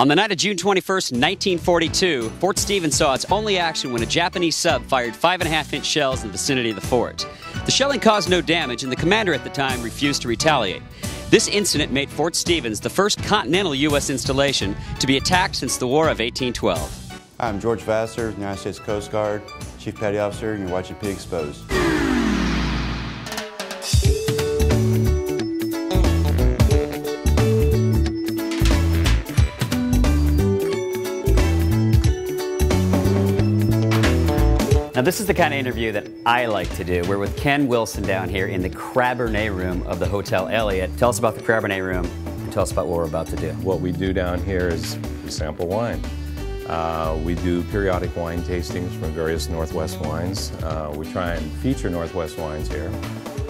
On the night of June 21st, 1942, Fort Stevens saw its only action when a Japanese sub fired 5.5 inch shells in the vicinity of the fort. The shelling caused no damage, and the commander at the time refused to retaliate. This incident made Fort Stevens the first continental U.S. installation to be attacked since the War of 1812. I'm George Vassar, United States Coast Guard, Chief Petty Officer, and you're watching P Exposed. Now, this is the kind of interview that I like to do. We're with Ken Wilson down here in the Cabernet room of the Hotel Elliott. Tell us about the Cabernet room and tell us about what we're about to do. What we do down here is we sample wine. Uh, we do periodic wine tastings from various Northwest wines. Uh, we try and feature Northwest wines here.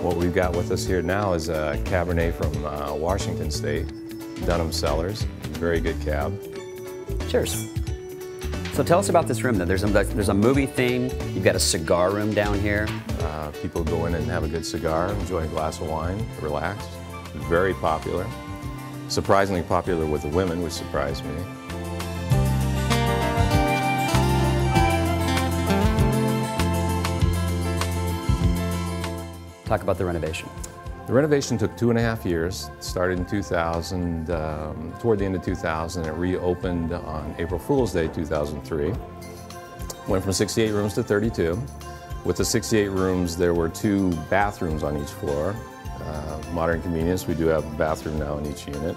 What we've got with us here now is a Cabernet from uh, Washington State, Dunham Cellars. Very good cab. Cheers. So tell us about this room then. There's a, there's a movie theme. You've got a cigar room down here. Uh, people go in and have a good cigar, enjoy a glass of wine, relax. Very popular. Surprisingly popular with the women, which surprised me. Talk about the renovation. The renovation took two and a half years. It started in 2000, um, toward the end of 2000. It reopened on April Fool's Day 2003. Went from 68 rooms to 32. With the 68 rooms, there were two bathrooms on each floor. Uh, modern convenience, we do have a bathroom now in each unit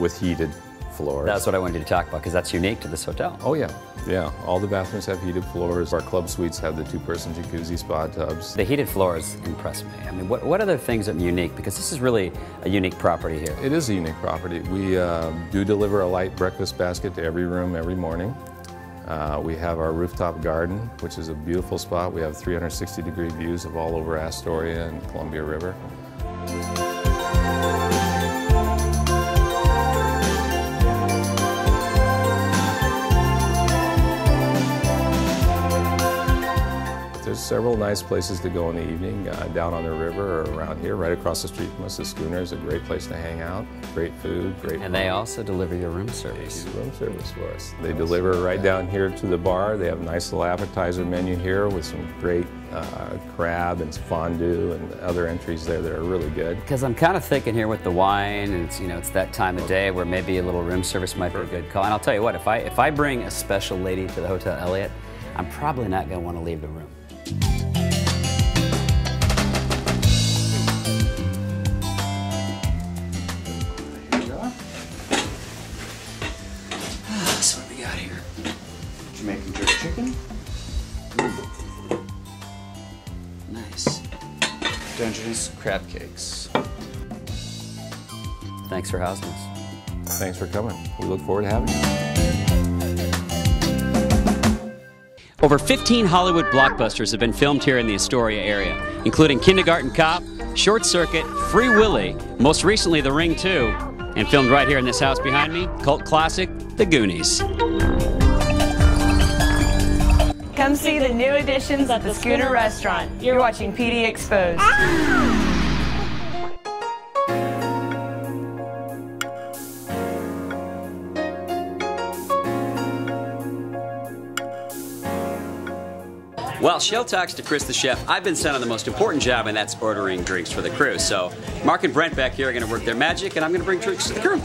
with heated floors. That's what I wanted you to talk about because that's unique to this hotel. Oh yeah, yeah. All the bathrooms have heated floors. Our club suites have the two-person jacuzzi spa tubs. The heated floors impress me. I mean, what, what other things that are unique? Because this is really a unique property here. It is a unique property. We uh, do deliver a light breakfast basket to every room every morning. Uh, we have our rooftop garden, which is a beautiful spot. We have 360 degree views of all over Astoria and Columbia River. There's several nice places to go in the evening, uh, down on the river or around here, right across the street from us. The Schooner is a great place to hang out. Great food, great. And they also deliver your room service. They do room service for us. They deliver right down here to the bar. They have a nice little appetizer menu here with some great uh, crab and fondue and other entries there that are really good. Because I'm kind of thinking here with the wine, and it's you know it's that time of day where maybe a little room service might be a good call. And I'll tell you what, if I if I bring a special lady to the Hotel Elliott, I'm probably not going to want to leave the room. So what we got here? Jamaican jerk chicken, Nice. Dungeness crab cakes. Thanks for housing us. Thanks for coming. We look forward to having you. Over 15 Hollywood blockbusters have been filmed here in the Astoria area, including Kindergarten Cop, Short Circuit, Free Willy, most recently The Ring 2, and filmed right here in this house behind me, cult classic, The Goonies. Come see the new additions at the Schooner Restaurant. You're watching PDXposed. Well, Shell talks to Chris the chef. I've been sent on the most important job, and that's ordering drinks for the crew. So, Mark and Brent back here are going to work their magic, and I'm going to bring drinks to the crew.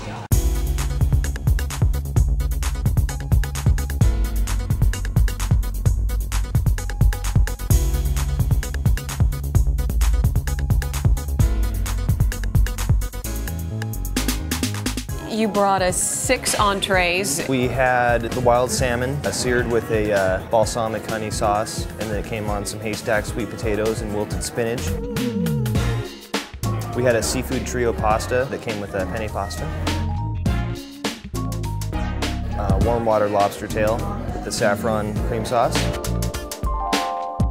You brought us six entrees. We had the wild salmon uh, seared with a uh, balsamic honey sauce, and then it came on some haystack sweet potatoes and wilted spinach. We had a seafood trio pasta that came with a penne pasta. Uh, warm water lobster tail with the saffron cream sauce.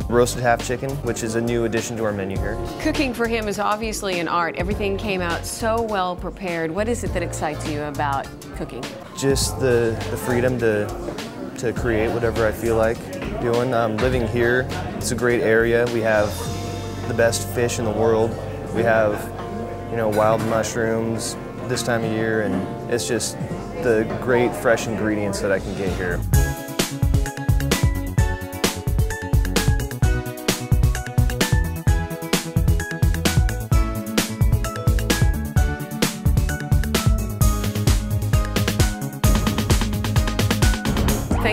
Roasted half chicken, which is a new addition to our menu here. Cooking for him is obviously an art. Everything came out so well prepared. What is it that excites you about cooking? Just the, the freedom to, to create whatever I feel like doing. Um, living here, it's a great area. We have the best fish in the world. We have, you know, wild mushrooms this time of year, and it's just, the great fresh ingredients that I can get here.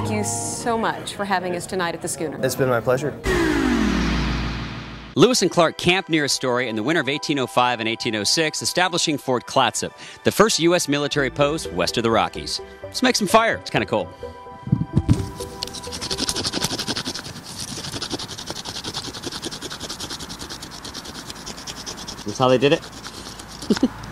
Thank you so much for having us tonight at the schooner. It's been my pleasure. Lewis and Clark camped near Astoria in the winter of 1805 and 1806, establishing Fort Clatsop, the first U.S. military post west of the Rockies. Let's make some fire. It's kind of cool. That's how they did it?